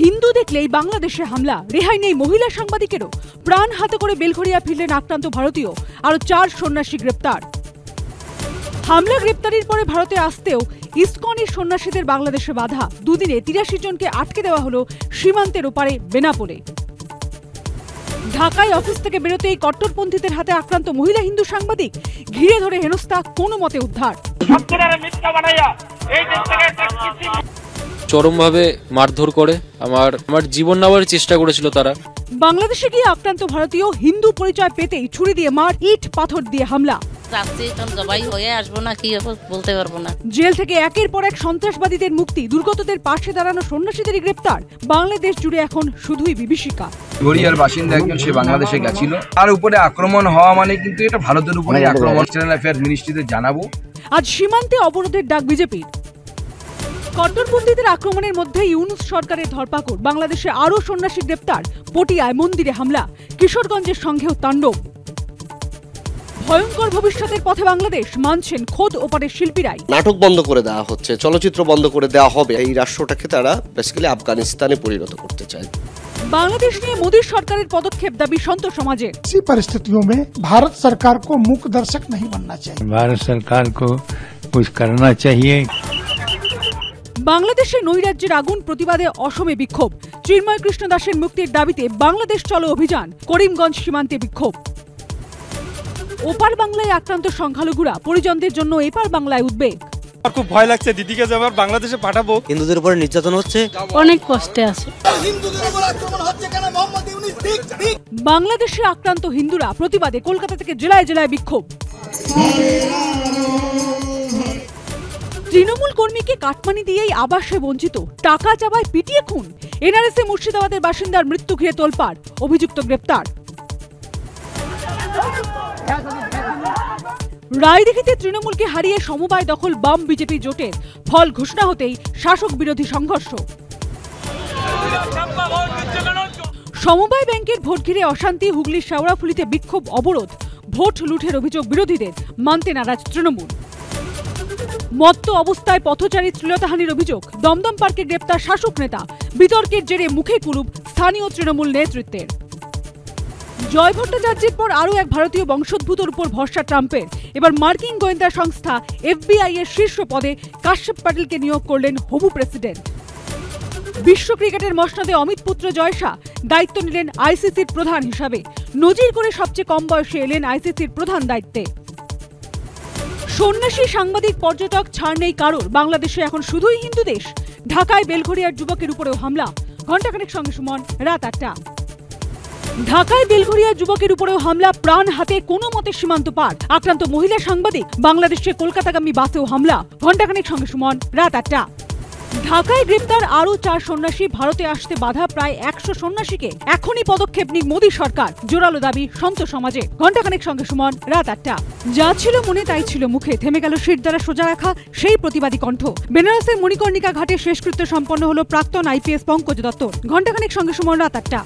হিন্দু দেখলেই বাংলাদেশে হামলা। রেহাই নেই মহিলা সাংবাদিকেরও। প্রাণ হাতে করে বেলঘরিয়া ফিরলেন আক্রান্ত ভারতীয়। আরও চার সন্ন্যাসী গ্রেপ্তার। হামলা গ্রেপ্তারির পরে ভারতে আসতেও ইসকনের সন্ন্যাসীদের বাংলাদেশে বাধা। দুদিনে তিরাশি জনকে আটকে দেওয়া হলো সীমান্তের ওপারে বেনাপোলে। ঢাকায় অফিস থেকে বেরোতেই কট্টরপন্থীদের হাতে আক্রান্ত মহিলা হিন্দু সাংবাদিক। ঘিরে ধরে হেনস্থা কোনো মতে উদ্ধার। এই চরমভাবে মারধর করে। আমার আমার জীবন নেওয়ার চেষ্টা করেছিল তারা। বাংলাদেশে গিয়ে আক্রান্ত ভারতীয় হিন্দু পরিচয় পেতেই ছুরি দিয়ে মার ইট পাথর দিয়ে হামলা। রাত্রি তখন জবাই হয়ে আসব না কি হবে বলতে পারব না। জেল থেকে একের পর এক সন্ত্রাসবাদীদের মুক্তি দুর্গতদের পাশে দাঁড়ানো সন্ন্যাসীদেরই গ্রেপ্তার। বাংলাদেশ জুড়ে এখন শুধুই বিভীষিকা। গড়িয়ার বাসিন্দা একজন সে বাংলাদেশে গেছিল। তার উপরে আক্রমণ হওয়া মানে কিন্তু এটা ভারতের উপরে আক্রমণ। অ্যাফেয়ার্স মিনিস্ট্রিতে জানাব। আজ সীমান্তে অবরোধের ডাক বিজেপির। কট্টরপন্থীদের আক্রমণের মধ্যে ইউনুস সরকারের ধরপাকড় বাংলাদেশে আরও সন্ন্যাসী গ্রেপ্তার পটিয়ায় মন্দিরে হামলা কিশোরগঞ্জের সঙ্গেও তাণ্ডব ভয়ঙ্কর ভবিষ্যতের পথে বাংলাদেশ মানছেন খোদ ওপারের শিল্পীরাই নাটক বন্ধ করে দেওয়া হচ্ছে চলচ্চিত্র বন্ধ করে দেওয়া হবে এই রাষ্ট্রটাকে তারা বেসিক্যালি আফগানিস্তানে পরিণত করতে চায় বাংলাদেশ নিয়ে মোদীর সরকারের পদক্ষেপ দাবি সন্ত সমাজের ऐसी परिस्थितियों में भारत सरकार को मूक दर्शक नहीं बनना चाहिए भारत सरकार को कुछ करना चाहिए বাংলাদেশে নৈরাজ্যের আগুন প্রতিবাদে অসমে বিক্ষোভ। চিন্ময় কৃষ্ণ দাসের মুক্তির দাবিতে বাংলাদেশ চলো অভিযান করিমগঞ্জ সীমান্তে বিক্ষোভ। ওপার বাংলায় আক্রান্ত সংখ্যালঘুরা পরিজনদের জন্য এপার বাংলায় উদ্বেগ। আমার খুব ভয় লাগছে দিদিকে যে আবার বাংলাদেশে পাঠাবো। হিন্দুদের উপরে নির্যাতন হচ্ছে। অনেক কষ্টে আছে। বাংলাদেশে আক্রান্ত হিন্দুরা প্রতিবাদে কলকাতা থেকে জেলায় জেলায় বিক্ষোভ। তৃণমূল কর্মীকে কাটমানি দিয়েই আবাসে বঞ্চিত। টাকা চাবায় পিটিয়ে খুন। এনআরএসএ মুর্শিদাবাদের বাসিন্দার মৃত্যু ঘিরে তোলপাড়। অভিযুক্ত গ্রেপ্তার। রায়দিঘিতে তৃণমূলকে হারিয়ে সমবায় দখল বাম বিজেপি জোটের। ফল ঘোষণা হতেই শাসক বিরোধী সংঘর্ষ। সমবায় ব্যাংকের ভোট ঘিরে অশান্তি, হুগলির শেওড়াফুলিতে বিক্ষোভ, অবরোধ। ভোট লুঠের অভিযোগ বিরোধীদের। মানতে নারাজ তৃণমূল। মত্ত অবস্থায় পথচারী শ্লীলতাহানির অভিযোগ। দমদম পার্কে গ্রেপ্তার শাসক নেতা। বিতর্কের জেরে মুখে কুলুপ স্থানীয় তৃণমূল নেতৃত্বের। জয় ভট্টাচার্যের পর আরও এক ভারতীয় বংশোদ্ভূতর উপর ভরসা ট্রাম্পের। এবার মার্কিন গোয়েন্দা সংস্থা এফবিআই এর শীর্ষ পদে কাশ্যপ প্যাটেলকে নিয়োগ করলেন হবু প্রেসিডেন্ট। বিশ্ব ক্রিকেটের মসনদে অমিত পুত্র জয়সা দায়িত্ব নিলেন আইসিসির প্রধান হিসাবে। নজির করে সবচেয়ে কম বয়সে এলেন আইসিসির প্রধান দায়িত্বে। সন্ন্যাসী সাংবাদিক পর্যটক ছাড় নেই কারোর। বাংলাদেশে এখন শুধুই হিন্দু দেশ। ঢাকায় বেলঘরিয়ার যুবকের উপরেও হামলা। ঘণ্টাখানেক সঙ্গে সুমন, রাত আটটা। ঢাকায় বেলঘরিয়া যুবকের উপরেও হামলা, প্রাণ হাতে কোনো মতে সীমান্ত পার। আক্রান্ত মহিলা সাংবাদিক, বাংলাদেশে কলকাতাগামী বাসেও হামলা। ঘণ্টাখানেক সঙ্গে সুমন, রাত আটটা। ঢাকায় গ্রেপ্তার আরও চার সন্ন্যাসী, ভারতে আসতে বাধা প্রায় একশো সন্ন্যাসীকে এখনই পদক্ষেপ নিক মোদী সরকার। জোরালো দাবি সন্ত সমাজে। ঘণ্টাখানেক সঙ্গে সুমন, রাত আটটা। যা ছিল মনে, তাই ছিল মুখে। থেমে গেল শির দ্বারা সোজা রাখা সেই প্রতিবাদী কণ্ঠ। বেনারসের মণিকর্ণিকা ঘাটে শেষকৃত্য সম্পন্ন হলো প্রাক্তন আইপিএস পঙ্কজ দত্ত ঘণ্টাখানেক সঙ্গে সুমন, রাত আটটা।